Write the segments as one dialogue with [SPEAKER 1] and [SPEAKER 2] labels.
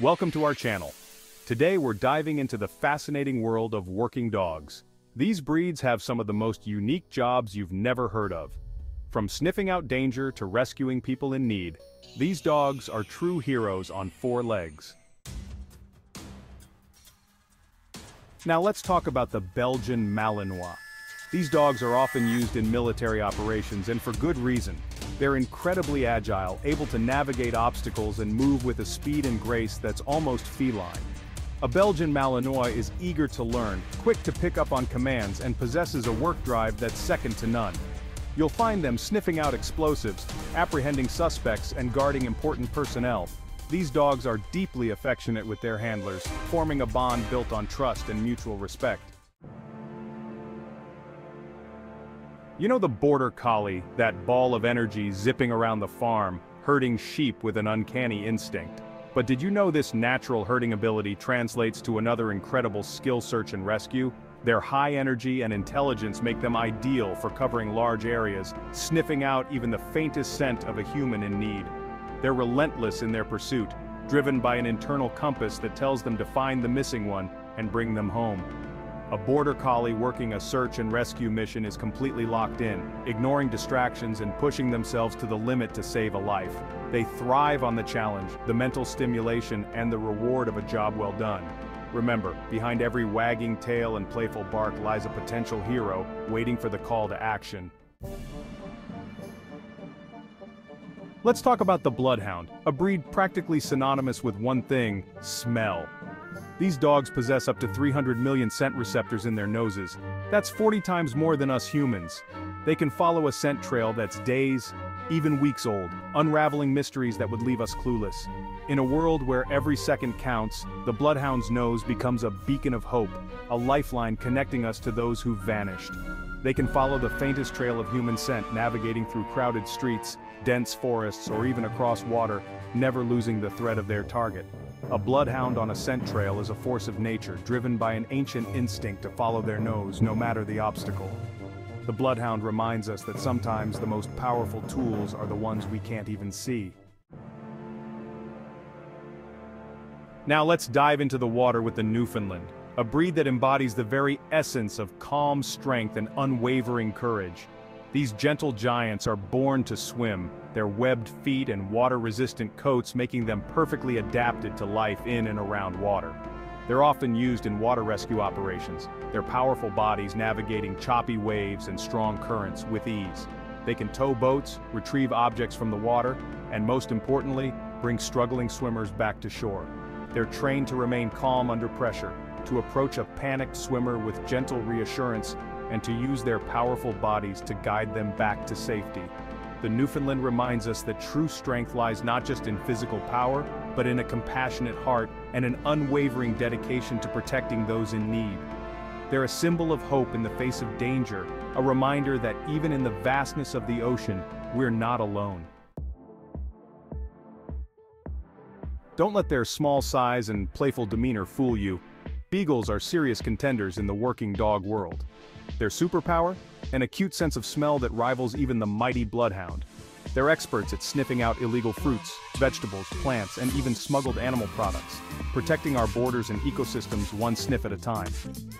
[SPEAKER 1] Welcome to our channel. Today we're diving into the fascinating world of working dogs. These breeds have some of the most unique jobs you've never heard of. From sniffing out danger to rescuing people in need, these dogs are true heroes on four legs. Now let's talk about the Belgian Malinois. These dogs are often used in military operations and for good reason. They're incredibly agile, able to navigate obstacles and move with a speed and grace that's almost feline. A Belgian Malinois is eager to learn, quick to pick up on commands and possesses a work drive that's second to none. You'll find them sniffing out explosives, apprehending suspects and guarding important personnel. These dogs are deeply affectionate with their handlers, forming a bond built on trust and mutual respect. You know the border collie, that ball of energy zipping around the farm, herding sheep with an uncanny instinct. But did you know this natural herding ability translates to another incredible skill search and rescue? Their high energy and intelligence make them ideal for covering large areas, sniffing out even the faintest scent of a human in need. They're relentless in their pursuit, driven by an internal compass that tells them to find the missing one and bring them home. A border collie working a search and rescue mission is completely locked in, ignoring distractions and pushing themselves to the limit to save a life. They thrive on the challenge, the mental stimulation, and the reward of a job well done. Remember, behind every wagging tail and playful bark lies a potential hero, waiting for the call to action. Let's talk about the Bloodhound, a breed practically synonymous with one thing, smell. These dogs possess up to 300 million scent receptors in their noses. That's 40 times more than us humans. They can follow a scent trail that's days, even weeks old, unraveling mysteries that would leave us clueless. In a world where every second counts, the Bloodhound's nose becomes a beacon of hope, a lifeline connecting us to those who've vanished. They can follow the faintest trail of human scent navigating through crowded streets, dense forests, or even across water, never losing the thread of their target. A bloodhound on a scent trail is a force of nature driven by an ancient instinct to follow their nose no matter the obstacle. The bloodhound reminds us that sometimes the most powerful tools are the ones we can't even see. Now let's dive into the water with the Newfoundland, a breed that embodies the very essence of calm strength and unwavering courage. These gentle giants are born to swim, their webbed feet and water-resistant coats making them perfectly adapted to life in and around water. They're often used in water rescue operations, their powerful bodies navigating choppy waves and strong currents with ease. They can tow boats, retrieve objects from the water, and most importantly, bring struggling swimmers back to shore. They're trained to remain calm under pressure, to approach a panicked swimmer with gentle reassurance and to use their powerful bodies to guide them back to safety. The Newfoundland reminds us that true strength lies not just in physical power, but in a compassionate heart and an unwavering dedication to protecting those in need. They're a symbol of hope in the face of danger, a reminder that even in the vastness of the ocean, we're not alone. Don't let their small size and playful demeanor fool you. Beagles are serious contenders in the working dog world. Their superpower? An acute sense of smell that rivals even the mighty bloodhound. They're experts at sniffing out illegal fruits, vegetables, plants, and even smuggled animal products, protecting our borders and ecosystems one sniff at a time.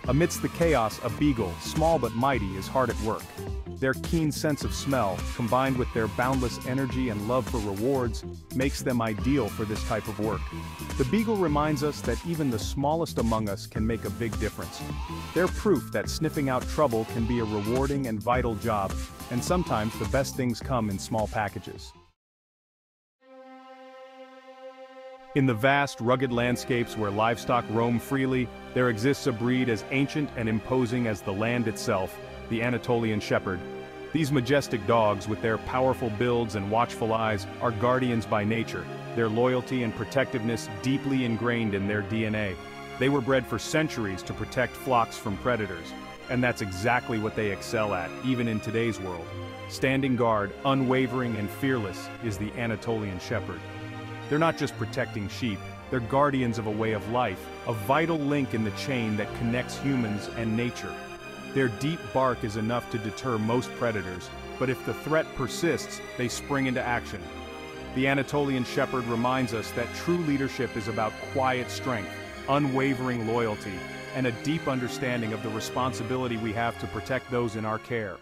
[SPEAKER 1] Amidst the chaos, a beagle, small but mighty, is hard at work. Their keen sense of smell, combined with their boundless energy and love for rewards, makes them ideal for this type of work. The Beagle reminds us that even the smallest among us can make a big difference. They're proof that sniffing out trouble can be a rewarding and vital job, and sometimes the best things come in small packages. In the vast, rugged landscapes where livestock roam freely, there exists a breed as ancient and imposing as the land itself, the Anatolian Shepherd. These majestic dogs, with their powerful builds and watchful eyes, are guardians by nature, their loyalty and protectiveness deeply ingrained in their DNA. They were bred for centuries to protect flocks from predators, and that's exactly what they excel at, even in today's world. Standing guard, unwavering and fearless, is the Anatolian Shepherd. They're not just protecting sheep, they're guardians of a way of life, a vital link in the chain that connects humans and nature. Their deep bark is enough to deter most predators, but if the threat persists, they spring into action. The Anatolian Shepherd reminds us that true leadership is about quiet strength, unwavering loyalty, and a deep understanding of the responsibility we have to protect those in our care.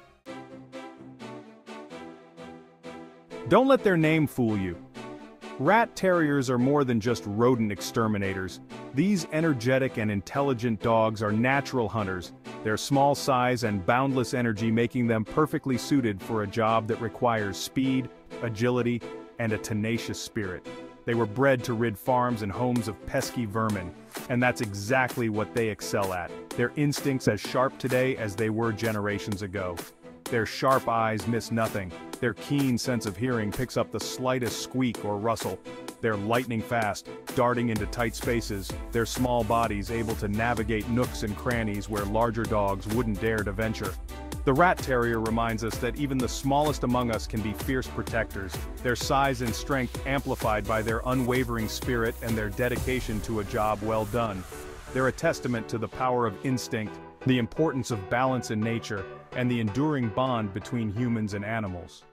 [SPEAKER 1] Don't let their name fool you. Rat terriers are more than just rodent exterminators. These energetic and intelligent dogs are natural hunters, their small size and boundless energy making them perfectly suited for a job that requires speed, agility, and a tenacious spirit. They were bred to rid farms and homes of pesky vermin, and that's exactly what they excel at. Their instincts as sharp today as they were generations ago. Their sharp eyes miss nothing, their keen sense of hearing picks up the slightest squeak or rustle. They're lightning fast, darting into tight spaces, their small bodies able to navigate nooks and crannies where larger dogs wouldn't dare to venture. The rat terrier reminds us that even the smallest among us can be fierce protectors, their size and strength amplified by their unwavering spirit and their dedication to a job well done. They're a testament to the power of instinct, the importance of balance in nature, and the enduring bond between humans and animals.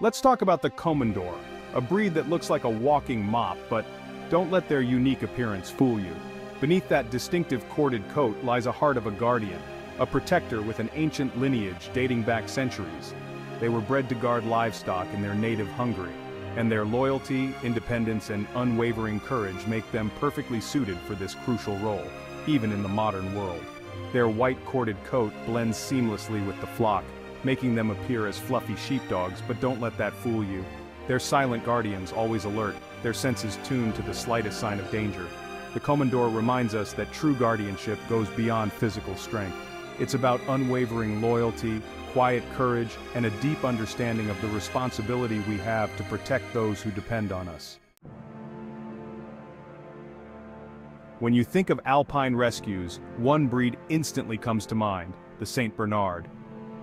[SPEAKER 1] Let's talk about the Komondor, a breed that looks like a walking mop, but don't let their unique appearance fool you. Beneath that distinctive corded coat lies a heart of a guardian, a protector with an ancient lineage dating back centuries. They were bred to guard livestock in their native Hungary, and their loyalty, independence and unwavering courage make them perfectly suited for this crucial role, even in the modern world. Their white corded coat blends seamlessly with the flock, making them appear as fluffy sheepdogs but don't let that fool you. They're silent guardians, always alert, their senses tuned to the slightest sign of danger. The Komondor reminds us that true guardianship goes beyond physical strength. It's about unwavering loyalty, quiet courage, and a deep understanding of the responsibility we have to protect those who depend on us. When you think of alpine rescues, one breed instantly comes to mind, the St. Bernard.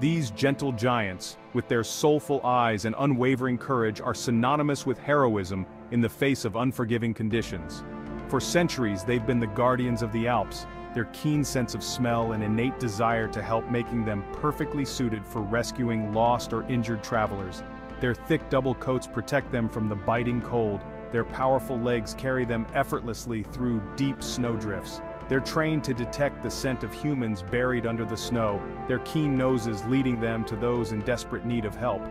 [SPEAKER 1] These gentle giants, with their soulful eyes and unwavering courage are synonymous with heroism in the face of unforgiving conditions. For centuries they've been the guardians of the Alps, their keen sense of smell and innate desire to help making them perfectly suited for rescuing lost or injured travelers. Their thick double coats protect them from the biting cold, their powerful legs carry them effortlessly through deep snowdrifts, they're trained to detect the scent of humans buried under the snow, their keen noses leading them to those in desperate need of help.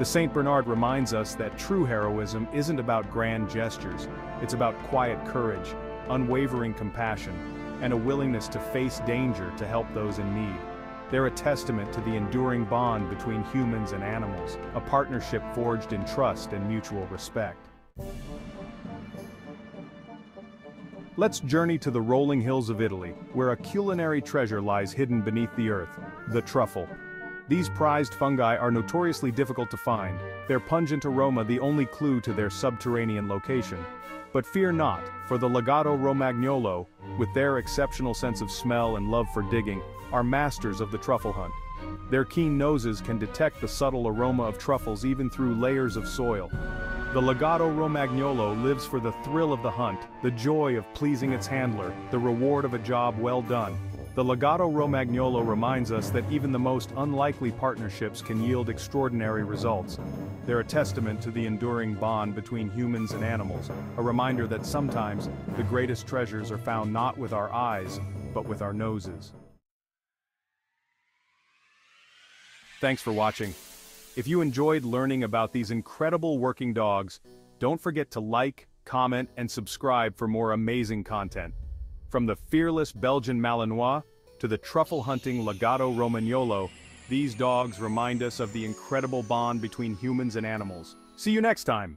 [SPEAKER 1] The St. Bernard reminds us that true heroism isn't about grand gestures, it's about quiet courage, unwavering compassion, and a willingness to face danger to help those in need. They're a testament to the enduring bond between humans and animals, a partnership forged in trust and mutual respect. Let's journey to the rolling hills of Italy, where a culinary treasure lies hidden beneath the earth, the truffle. These prized fungi are notoriously difficult to find, their pungent aroma the only clue to their subterranean location. But fear not, for the Lagotto Romagnolo, with their exceptional sense of smell and love for digging, are masters of the truffle hunt. Their keen noses can detect the subtle aroma of truffles even through layers of soil, the Lagotto Romagnolo lives for the thrill of the hunt, the joy of pleasing its handler, the reward of a job well done. The Lagotto Romagnolo reminds us that even the most unlikely partnerships can yield extraordinary results. They're a testament to the enduring bond between humans and animals, a reminder that sometimes the greatest treasures are found not with our eyes, but with our noses. Thanks for watching. If you enjoyed learning about these incredible working dogs, don't forget to like, comment, and subscribe for more amazing content. From the fearless Belgian Malinois to the truffle-hunting Lagotto Romagnolo, these dogs remind us of the incredible bond between humans and animals. See you next time!